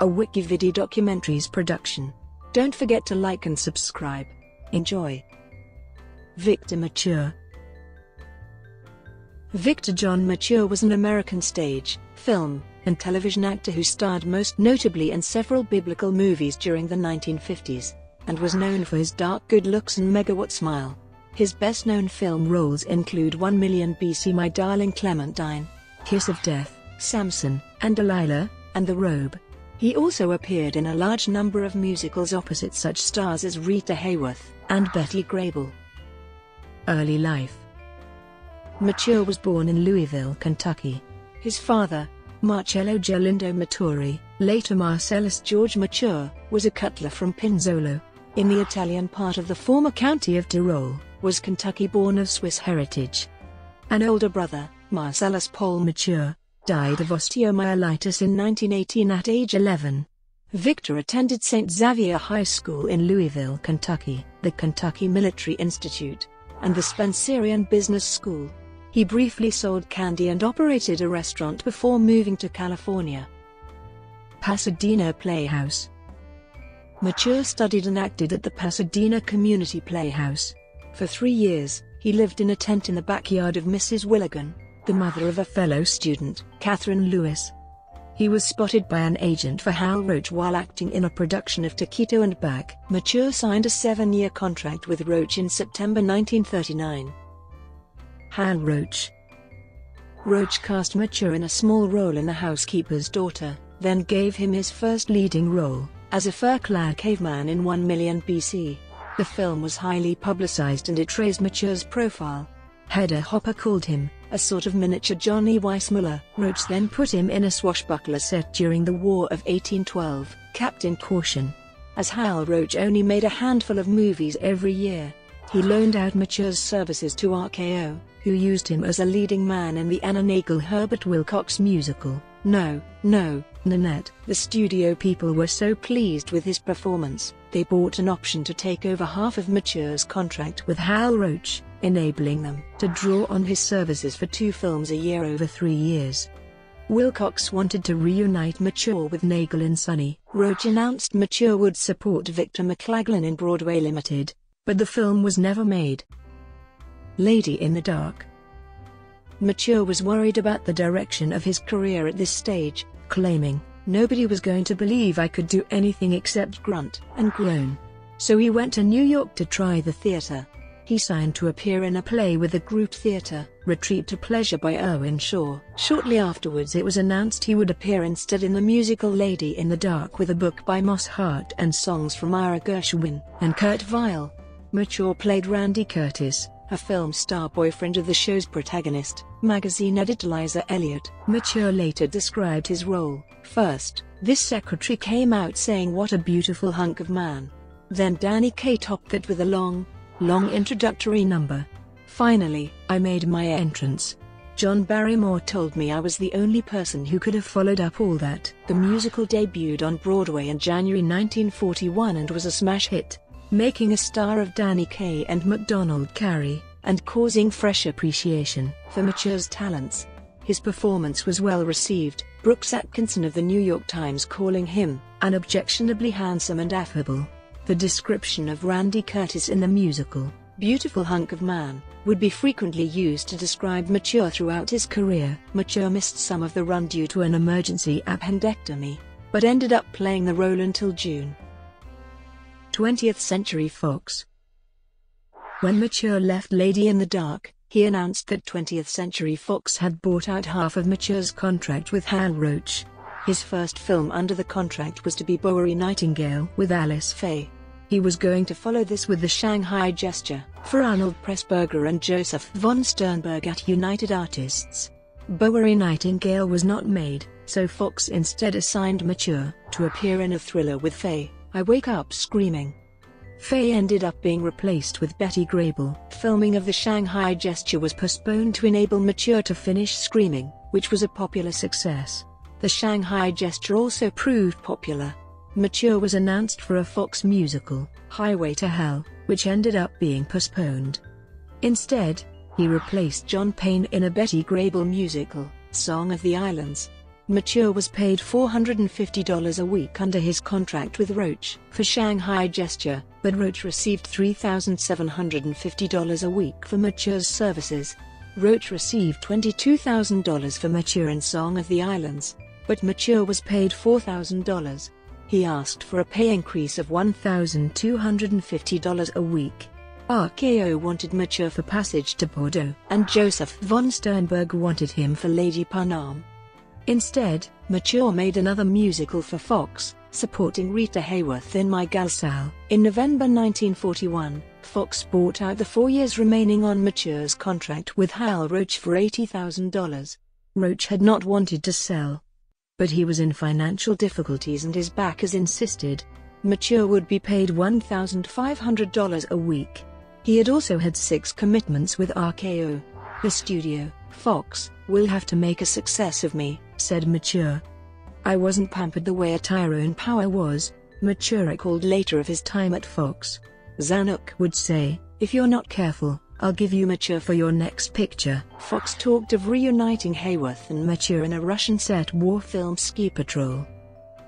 a WikiVidi documentaries production. Don't forget to like and subscribe. Enjoy. Victor Mature Victor John Mature was an American stage, film, and television actor who starred most notably in several biblical movies during the 1950s, and was known for his dark good looks and megawatt smile. His best-known film roles include 1 Million BC My Darling Clementine, Kiss of Death, Samson, and Delilah, and The Robe. He also appeared in a large number of musicals opposite such stars as Rita Hayworth and Betty Grable. Early life Mature was born in Louisville, Kentucky. His father, Marcello Gelindo Maturi, later Marcellus George Mature, was a cutler from Pinzolo, in the Italian part of the former county of Tyrol, was Kentucky-born of Swiss heritage. An older brother, Marcellus Paul Mature, died of osteomyelitis in 1918 at age 11. Victor attended St. Xavier High School in Louisville, Kentucky, the Kentucky Military Institute, and the Spencerian Business School. He briefly sold candy and operated a restaurant before moving to California. Pasadena Playhouse Mature studied and acted at the Pasadena Community Playhouse. For three years, he lived in a tent in the backyard of Mrs. Willigan, the mother of a fellow student, Catherine Lewis. He was spotted by an agent for Hal Roach while acting in a production of To Quito and Back. Mature signed a seven-year contract with Roach in September 1939. Hal Roach Roach cast Mature in a small role in The Housekeeper's Daughter, then gave him his first leading role, as a fur-clad caveman in 1 Million BC. The film was highly publicized and it raised Mature's profile. Hedda Hopper called him, a sort of miniature Johnny Weissmuller. Roach then put him in a swashbuckler set during the War of 1812, Captain Caution. As Hal Roach only made a handful of movies every year, he loaned out Mature's services to RKO, who used him as a leading man in the Anna Neagle Herbert Wilcox musical, No, No, Nanette. The studio people were so pleased with his performance, they bought an option to take over half of Mature's contract with Hal Roach, enabling them to draw on his services for two films a year over three years. Wilcox wanted to reunite Mature with Neagle in Sunny. Roach announced Mature would support Victor McLaglen in Broadway Limited, but the film was never made. Lady in the Dark. Mature was worried about the direction of his career at this stage, claiming, Nobody was going to believe I could do anything except grunt and groan. So he went to New York to try the theater. He signed to appear in a play with the group theater, Retreat to Pleasure by Irwin Shaw. Shortly afterwards it was announced he would appear instead in the musical Lady in the Dark with a book by Moss Hart and songs from Ira Gershwin and Kurt Weill. Mature played Randy Curtis, a film star boyfriend of the show's protagonist, magazine editor Liza Elliott. Mature later described his role. First, this secretary came out saying what a beautiful hunk of man. Then Danny Kaye topped that with a long, long introductory number. Finally, I made my entrance. John Barrymore told me I was the only person who could have followed up all that. The musical debuted on Broadway in January 1941 and was a smash hit making a star of Danny Kaye and MacDonald Carey, and causing fresh appreciation for Mature's talents. His performance was well received, Brooks Atkinson of the New York Times calling him unobjectionably handsome and affable. The description of Randy Curtis in the musical, Beautiful Hunk of Man, would be frequently used to describe Mature throughout his career. Mature missed some of the run due to an emergency appendectomy, but ended up playing the role until June. 20th Century Fox. When Mature left Lady in the Dark, he announced that 20th Century Fox had bought out half of Mature's contract with Hal Roach. His first film under the contract was to be Bowery Nightingale with Alice Faye. He was going to follow this with The Shanghai Gesture, for Arnold Pressburger and Josef von Sternberg at United Artists. Bowery Nightingale was not made, so Fox instead assigned Mature to appear in a thriller with Faye. I Wake Up Screaming. Faye ended up being replaced with Betty Grable. Filming of the Shanghai Gesture was postponed to enable Mature to finish Screaming, which was a popular success. The Shanghai Gesture also proved popular. Mature was announced for a Fox musical, Highway to Hell, which ended up being postponed. Instead, he replaced John Payne in a Betty Grable musical, Song of the Islands. Mature was paid $450 a week under his contract with Roach for Shanghai Gesture, but Roach received $3,750 a week for Mature's services. Roach received $22,000 for Mature in Song of the Islands, but Mature was paid $4,000. He asked for a pay increase of $1,250 a week. RKO wanted Mature for Passage to Bordeaux, and Josef von Sternberg wanted him for Lady Panam. Instead, Mature made another musical for Fox, supporting Rita Hayworth in My Gal Sal. In November 1941, Fox bought out the four years remaining on Mature's contract with Hal Roach for $80,000. Roach had not wanted to sell. But he was in financial difficulties and his backers insisted. Mature would be paid $1,500 a week. He had also had six commitments with RKO. The studio, Fox, will have to make a success of me, said Mature. I wasn't pampered the way a Tyrone Power was, Mature recalled later of his time at Fox. Zanuck would say, if you're not careful, I'll give you Mature for your next picture. Fox talked of reuniting Hayworth and Mature in a Russian set war film Ski Patrol.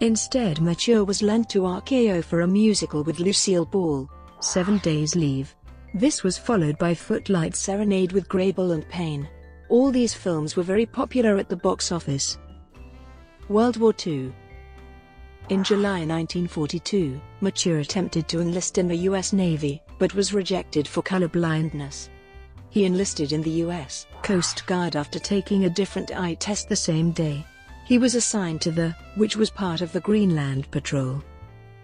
Instead Mature was lent to RKO for a musical with Lucille Ball, Seven Days Leave. This was followed by Footlight Serenade with Grable and Payne. All these films were very popular at the box office. World War II In July 1942, Mature attempted to enlist in the U.S. Navy, but was rejected for color blindness. He enlisted in the U.S. Coast Guard after taking a different eye test the same day. He was assigned to the, which was part of the Greenland Patrol.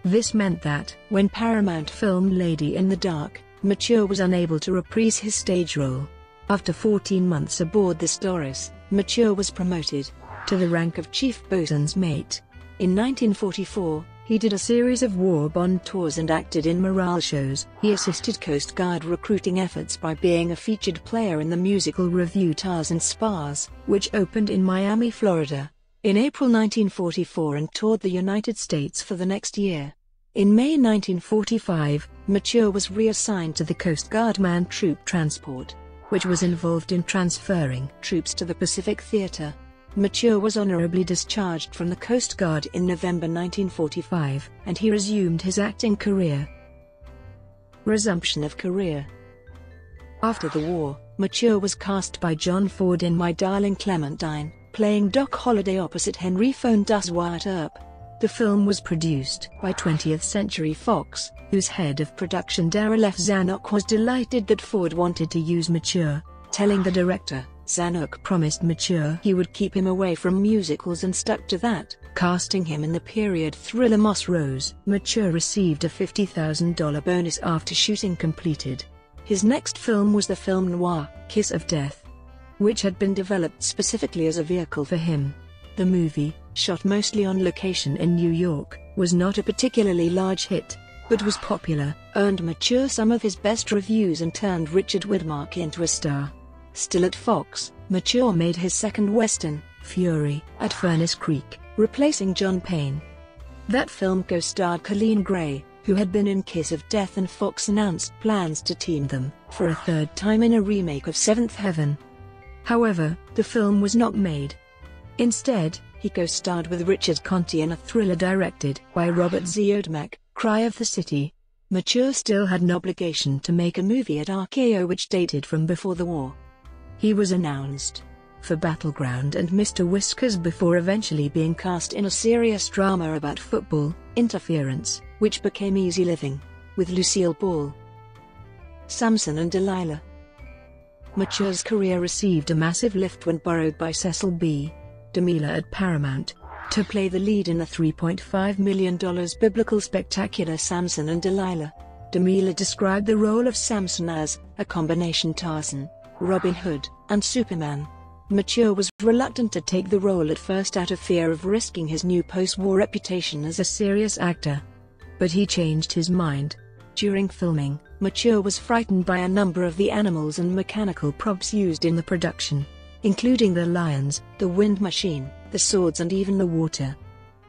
This meant that, when Paramount filmed Lady in the Dark, Mature was unable to reprise his stage role. After 14 months aboard the Storis, Mature was promoted to the rank of chief boatswain's mate. In 1944, he did a series of war bond tours and acted in morale shows. He assisted Coast Guard recruiting efforts by being a featured player in the musical revue Tars and Spars, which opened in Miami, Florida, in April 1944 and toured the United States for the next year. In May 1945, Mature was reassigned to the Coast Guard Man Troop Transport, which was involved in transferring troops to the Pacific Theater. Mature was honorably discharged from the Coast Guard in November 1945, and he resumed his acting career. Resumption of career After the war, Mature was cast by John Ford in My Darling Clementine, playing Doc Holliday opposite Henry Fonda's Wyatt Earp. The film was produced by 20th Century Fox, whose head of production Darryl F. Zanuck was delighted that Ford wanted to use Mature, telling the director, Zanuck promised Mature he would keep him away from musicals and stuck to that, casting him in the period thriller Moss Rose. Mature received a $50,000 bonus after shooting completed. His next film was the film noir, Kiss of Death, which had been developed specifically as a vehicle for him. The movie, shot mostly on location in New York, was not a particularly large hit, but was popular, earned Mature some of his best reviews and turned Richard Widmark into a star. Still at Fox, Mature made his second western, Fury, at Furnace Creek, replacing John Payne. That film co-starred Coleen Gray, who had been in Kiss of Death and Fox announced plans to team them for a third time in a remake of Seventh Heaven. However, the film was not made. Instead, he co-starred with Richard Conte in a thriller directed by Robert Siodmak, Cry of the City. Mature still had an obligation to make a movie at RKO which dated from before the war. He was announced for Battleground and Mr. Whiskers before eventually being cast in a serious drama about football, Interference, which became Easy Living, with Lucille Ball. Samson and Delilah Mature's career received a massive lift when borrowed by Cecil B. DeMille at Paramount, to play the lead in the $3.5 million biblical spectacular Samson and Delilah. DeMille described the role of Samson as a combination Tarzan, Robin Hood, and Superman. Mature was reluctant to take the role at first out of fear of risking his new post-war reputation as a serious actor. But he changed his mind. During filming, Mature was frightened by a number of the animals and mechanical props used in the production including the lions, the wind machine, the swords and even the water.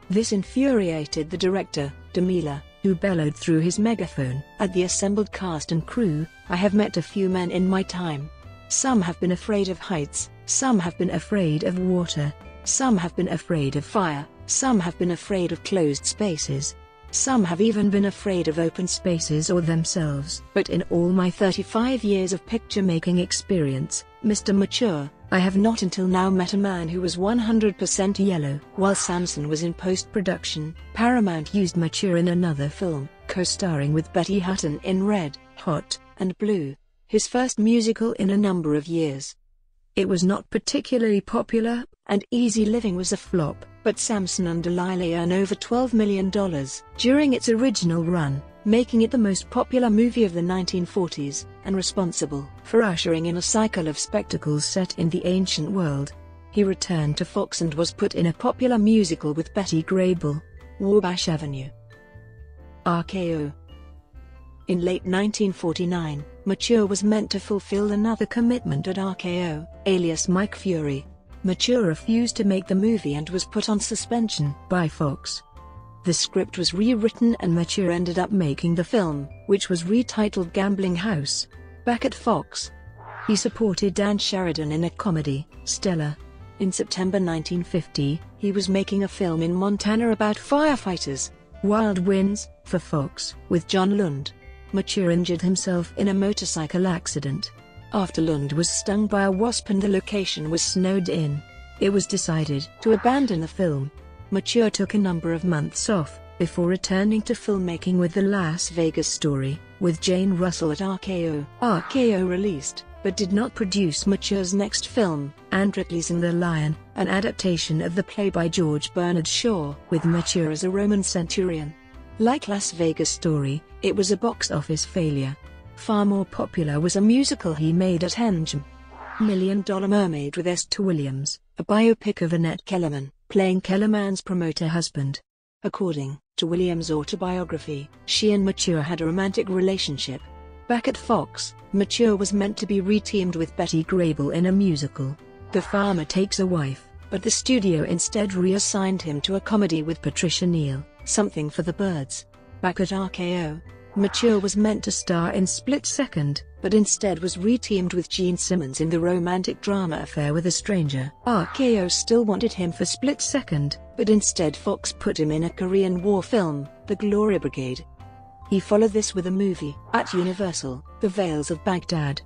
This infuriated the director, DeMille, who bellowed through his megaphone at the assembled cast and crew, I have met a few men in my time. Some have been afraid of heights, some have been afraid of water. Some have been afraid of fire, some have been afraid of closed spaces. Some have even been afraid of open spaces or themselves. But in all my 35 years of picture-making experience, Mr. Mature, I have not until now met a man who was 100% yellow. While Samson was in post-production, Paramount used Mature in another film, co-starring with Betty Hutton in Red, Hot, and Blue, his first musical in a number of years. It was not particularly popular, and Easy Living was a flop, but Samson and Delilah earned over $12 million during its original run, making it the most popular movie of the 1940s, and responsible for ushering in a cycle of spectacles set in the ancient world. He returned to Fox and was put in a popular musical with Betty Grable, Wabash Avenue. RKO In late 1949, Mature was meant to fulfill another commitment at RKO, alias Mike Fury. Mature refused to make the movie and was put on suspension by Fox. The script was rewritten and Mature ended up making the film, which was retitled Gambling House. Back at Fox, he supported Ann Sheridan in a comedy, Stella. In September 1950, he was making a film in Montana about firefighters, Wild Winds, for Fox, with John Lund. Mature injured himself in a motorcycle accident. After Lund was stung by a wasp and the location was snowed in, it was decided to abandon the film. Mature took a number of months off, before returning to filmmaking with The Las Vegas Story, with Jane Russell at RKO. RKO released, but did not produce Mature's next film, Androcles and the Lion, an adaptation of the play by George Bernard Shaw, with Mature as a Roman centurion. Like Las Vegas Story, it was a box office failure. Far more popular was a musical he made at MGM. Million Dollar Mermaid with Esther Williams, a biopic of Annette Kellerman, playing Kellerman's promoter husband. According to Williams' autobiography, she and Mature had a romantic relationship. Back at Fox, Mature was meant to be reteamed with Betty Grable in a musical. The Farmer Takes a Wife, but the studio instead reassigned him to a comedy with Patricia Neal. Something for the Birds. Back at RKO, Mature was meant to star in Split Second, but instead was reteamed with Jean Simmons in the romantic drama Affair with a Stranger. RKO still wanted him for Split Second, but instead Fox put him in a Korean War film, The Glory Brigade. He followed this with a movie, at Universal, The Veils of Baghdad.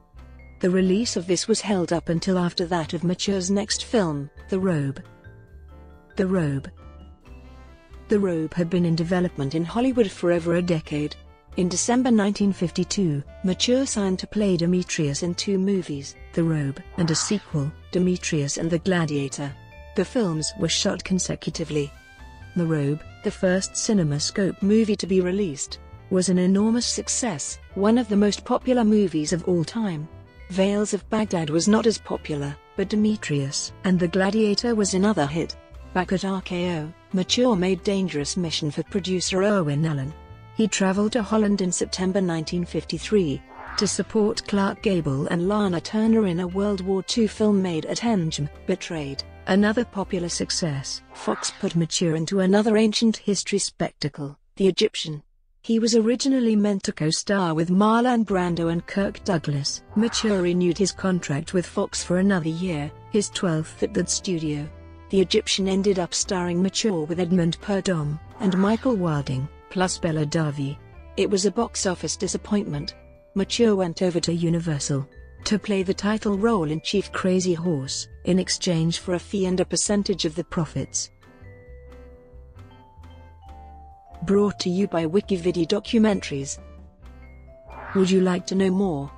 The release of this was held up until after that of Mature's next film, The Robe. The Robe the Robe had been in development in Hollywood for over a decade. In December 1952, Mature signed to play Demetrius in two movies, The Robe and a sequel, Demetrius and the Gladiator. The films were shot consecutively. The Robe, the first CinemaScope movie to be released, was an enormous success, one of the most popular movies of all time. Veils of Baghdad was not as popular, but Demetrius and the Gladiator was another hit. Back at RKO, Mature made Dangerous Mission for producer Irwin Allen. He traveled to Holland in September 1953 to support Clark Gable and Lana Turner in a World War II film made at MGM, Betrayed, another popular success. Fox put Mature into another ancient history spectacle, The Egyptian. He was originally meant to co-star with Marlon Brando and Kirk Douglas. Mature renewed his contract with Fox for another year, his 12th at that studio. The Egyptian ended up starring Mature with Edmund Purdom and Michael Wilding, plus Bella Darvi. It was a box office disappointment. Mature went over to Universal to play the title role in Chief Crazy Horse, in exchange for a fee and a percentage of the profits. Brought to you by WikiVidi Documentaries. Would you like to know more?